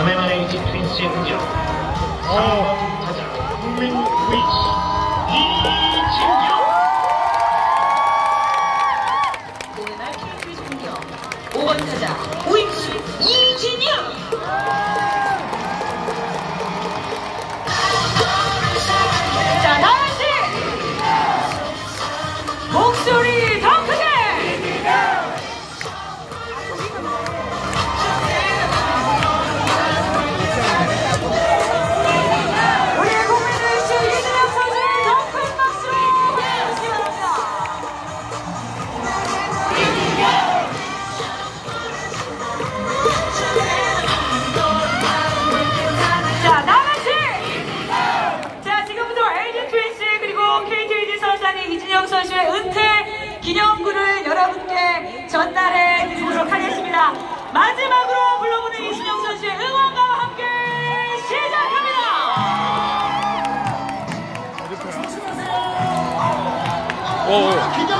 진영 4번 타자 국민 위치 이진영 고은할 KT 중경 5번 타자 우익수 이진영 기념구를 여러분께 전달해 드리도록 하겠습니다. 마지막으로 불러보는 이진영 선수의 응원과 함께 시작합니다! 기념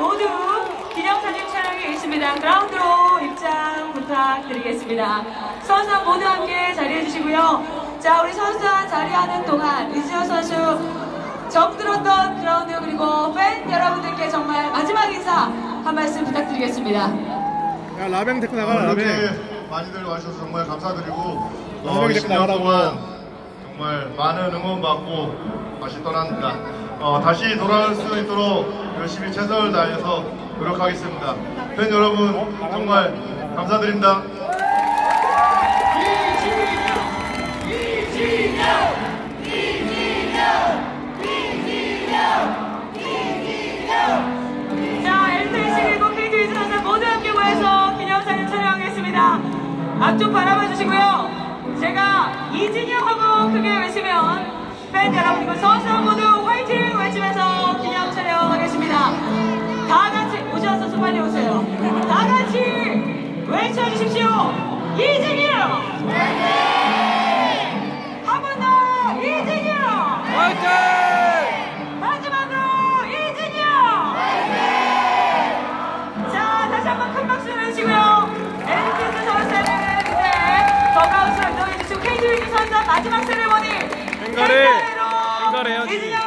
모두 기념사진 촬영이 있습니다. 그라운드로 입장 부탁드리겠습니다. 선수단 모두 함께 자리해 주시고요. 자 우리 선수단 자리하는 동안 이지호 선수 정들었던 그라운드 그리고 팬 여러분들께 정말 마지막 인사 한 말씀 부탁드리겠습니다. 야 라뱅 데리고 나가 이렇게 라뱅 많이들 와주셔서 정말 감사드리고 어, 라뱅 데리고 20년 나가라고 정말 많은 응원 받고 다시 떠납니다. 어, 다시 돌아올 수 있도록 열심히 최선을 다해서 노력하겠습니다. 팬 여러분 정말 감사드립니다. 앞쪽 바라봐 주시고요. 제가 이진영 하고 크게 외치면 팬 여러분 그리고 모두 화이팅 외치면서 기념 촬영하겠습니다. 다 같이 오셔서 손 빨리 오세요. 다 같이 외쳐주십시오. 이진영! 한번 더 이진영! 마지막으로 이진영! 자, 다시 한 번 큰 박수 주시고요. LTS 선수는 이제 더가우스로 이동해주시고 KT위즈 선수 마지막 세레머니 행가래, 행가래로